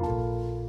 Música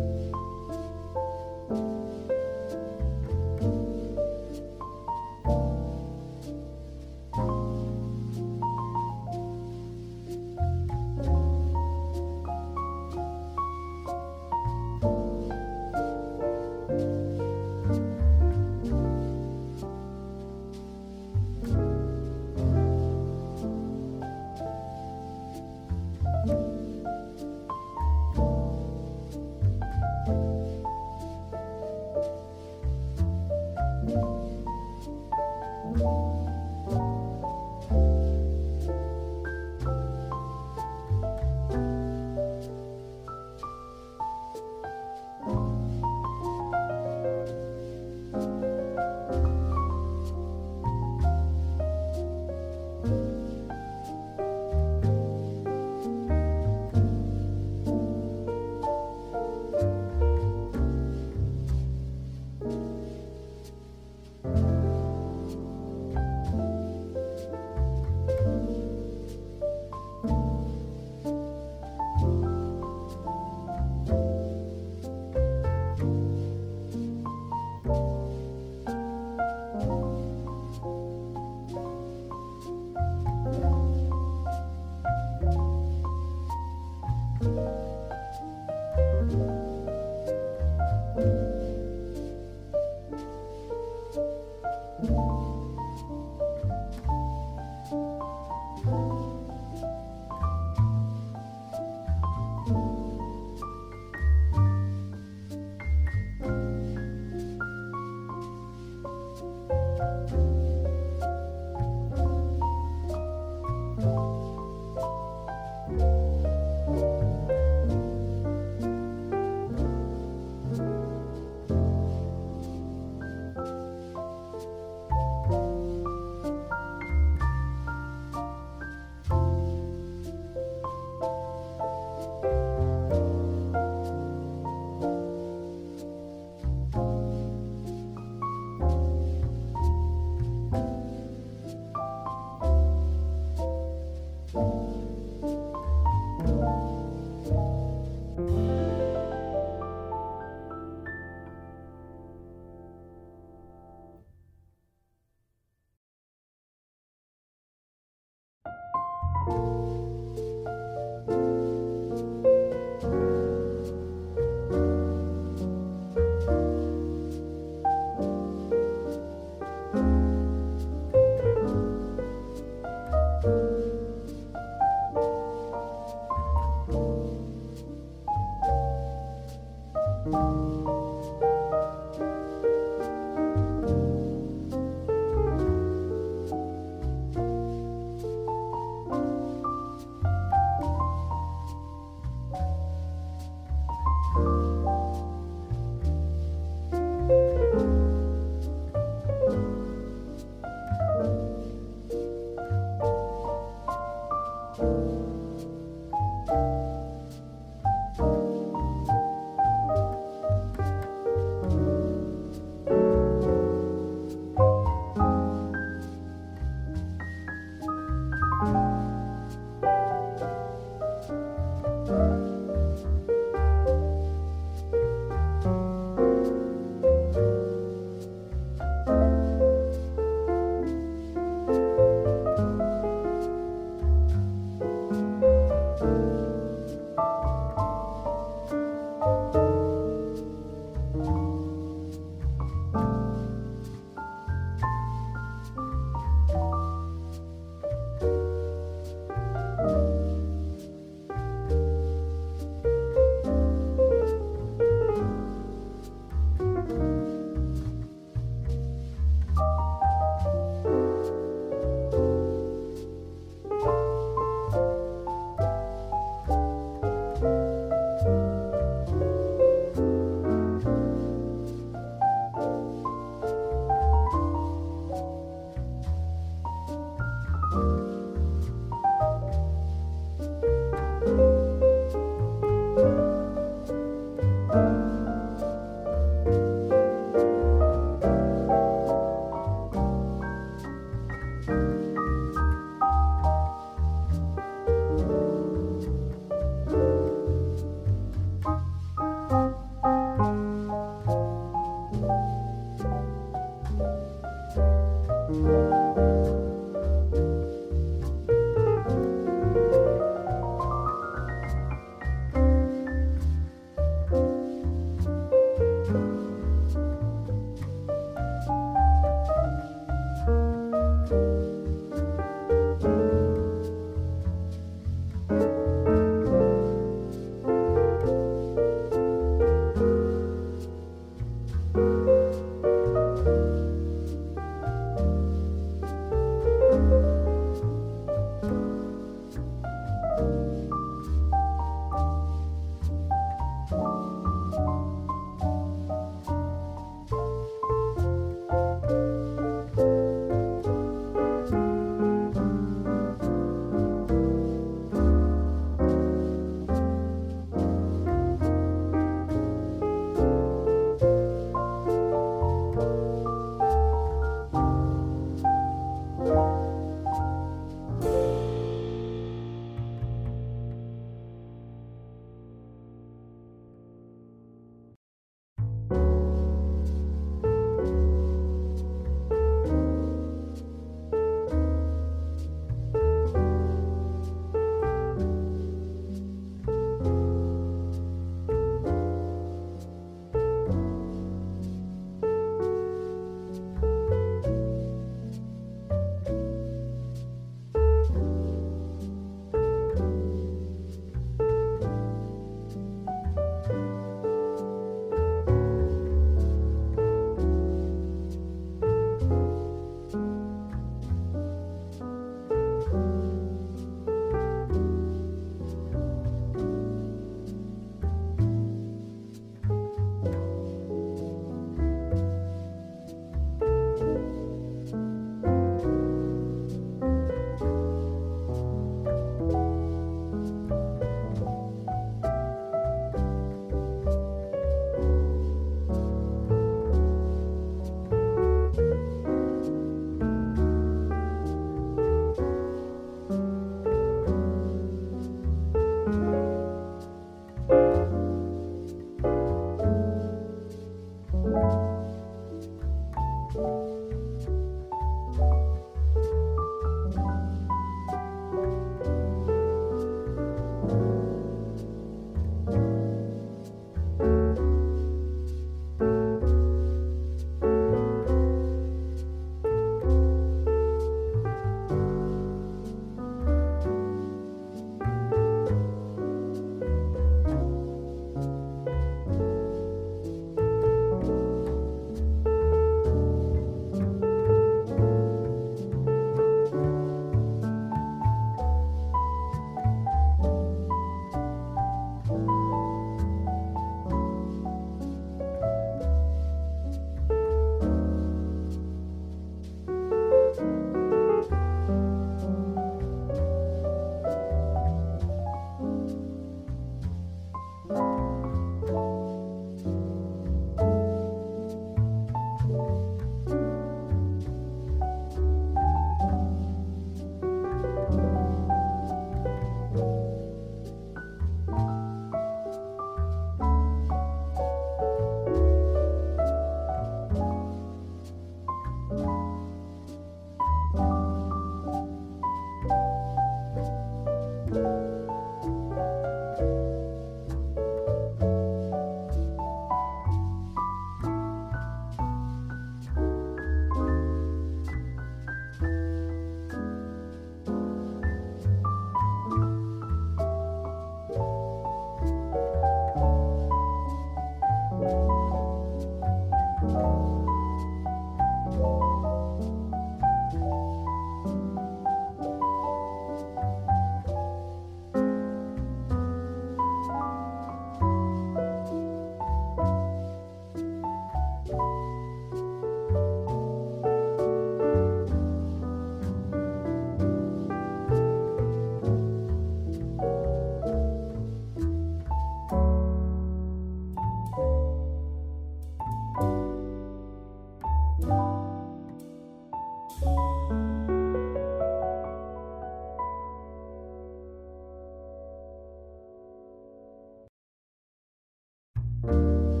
Música